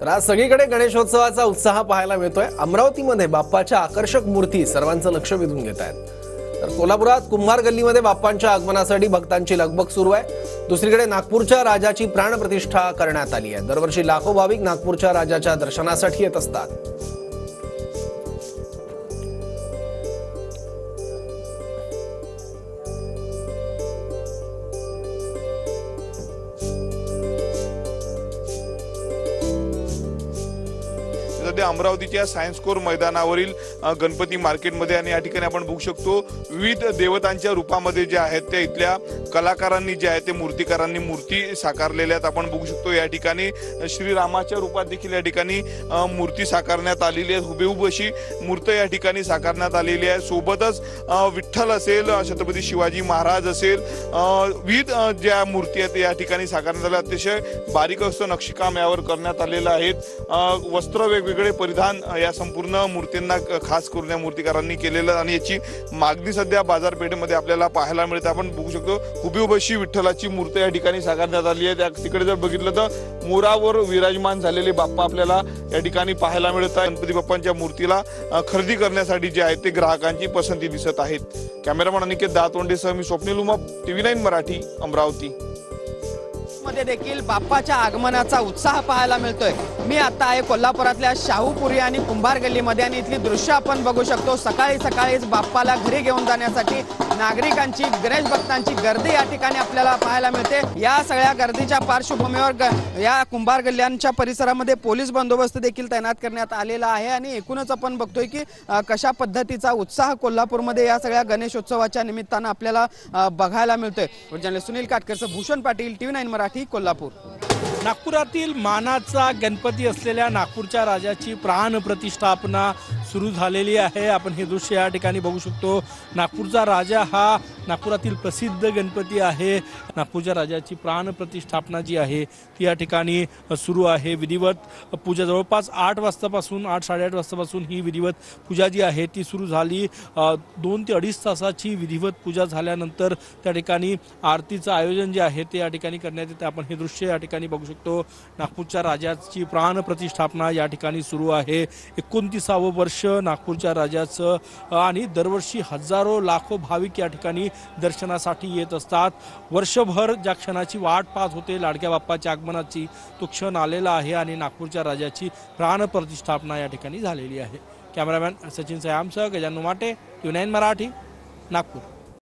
तर आज सगळीकडे गणेशोत्सवाचा उत्साह पाहायला मिळतोय. अमरावतीमध्ये बाप्पाच्या आकर्षक मूर्ती सर्वांचं लक्ष वेधून घेत आहेत. तर कोल्हापुरात कुंभार गल्लीमध्ये बाप्पांच्या आगमनासाठी भक्तांची लगबग सुरू आहे. दुसरीकडे नागपूरच्या राजाची प्राणप्रतिष्ठा करण्यात आली आहे. दरवर्षी लाखो भाविक नागपूरच्या राजाच्या दर्शनासाठी येत असतात. मध्ये अमरावतीच्या सायन्स कोर मैदानावरील गणपती मार्केटमध्ये आणि या ठिकाणी आपण बघू शकतो विविध देवतांच्या रूपामध्ये जे आहेत त्या इथल्या कलाकारांनी जे आहे ते मूर्तिकारांनी मूर्ती साकारलेल्या आहेत. आपण बघू शकतो या ठिकाणी श्रीरामाच्या रूपात देखील या ठिकाणी मूर्ती साकारण्यात आलेली आहे. हुबेहूब अशी मूर्त या ठिकाणी साकारण्यात आलेली आहे. सोबतच विठ्ठल असेल छत्रपती शिवाजी महाराज असेल विविध ज्या मूर्ती आहेत या ठिकाणी साकारण्यात आल्या. अतिशय बारीक असं नक्षीकाम यावर करण्यात आलेलं आहे वस्त्र वेगवेगळे परिधान या संपूर्ण मूर्तींना खास करून या मूर्तिकारांनी केलेलं आणि याची मागणी सध्या बाजारपेठेमध्ये आपल्याला पाहायला मिळते. आपण बघू शकतो हुबेहूब अशी विठ्ठलाची मूर्ती या ठिकाणी साकारण्यात आली आहे. त्या तिकडे जर बघितलं तर मोरावर विराजमान झालेले बाप्पा आपल्याला या ठिकाणी पाहायला मिळत आहे गणपती बाप्पांच्या मूर्तीला खरेदी करण्यासाठी जे आहे ते ग्राहकांची पसंती दिसत आहेत. कॅमेरामॅन अनिकेत दातोंडेसह मी स्वप्नील उमा टीव्ही नाईन मराठी अमरावती. मध्ये देखील बाप्पाच्या आगमनाचा उत्साह पाहायला मिळतोय. मी आता आहे कोल्हापुरातल्या शाहूपुरी आणि कुंभार गल्लीमध्ये आणि इथली दृश्य आपण बघू शकतो. सकाळी सकाळीच बाप्पाला घरी घेऊन जाण्यासाठी नागरिकांची गणेश भक्तांची गर्दी या ठिकाणी आपल्याला पाहायला मिळते. या सगळ्या गर्दीच्या पार्श्वभूमीवर या कुंभार गल्ल्यांच्या परिसरामध्ये पोलीस बंदोबस्त देखील तैनात करण्यात आलेला आहे आणि एकूणच आपण बघतोय की कशा पद्धतीचा उत्साह कोल्हापूरमध्ये या सगळ्या गणेशोत्सवाच्या निमित्तानं आपल्याला बघायला मिळतोय. सुनील काटकरचं भूषण पाटील टीव्ही नाईन मराठी कोल्हापूर. नागपुरातील मानाचा गणपती असलेल्या नागपूरच्या राजाची प्राण प्रतिष्ठापना सुरू झालेली आहे. आपण हे दृश्य या ठिकाणी बघू शकतो. नागपूरचा राजा हा नागपुरातील प्रसिद्ध गणपती आहे. नागपूरच्या राजाची प्राण प्रतिष्ठापना जी आहे ती या ठिकाणी सुरू आहे. विधिवत पूजा जवळपास आठ वाजतापासून आठ साडेआठ वाजतापासून ही विधिवत पूजा जी आहे ती सुरू झाली. दोन ते अडीच तासाची विधिवत पूजा झाल्यानंतर त्या ठिकाणी आरतीचं आयोजन जे आहे ते या ठिकाणी करण्यात येते. आपण हे दृश्य या ठिकाणी बघू शकतो. नागपूरच्या राजाची प्राण प्रतिष्ठापना या ठिकाणी सुरू आहे. एकोणतीसावं वर्ष नागपूरच्या राजाचं आणि दरवर्षी हजारो लाखो भाविक या ठिकाणी दर्शनासाठी येत असतात. वर्षभर ज्या क्षणाची वाट पाहत होते लाडक्या बाप्पाच्या आगमनाची तो क्षण आलेला आहे आणि नागपूरच्या राजाची प्राणप्रतिष्ठापना या ठिकाणी झालेली आहे. कॅमेरामॅन सचिन सयामसह गजानू माटे ट्युनाईन मराठी नागपूर.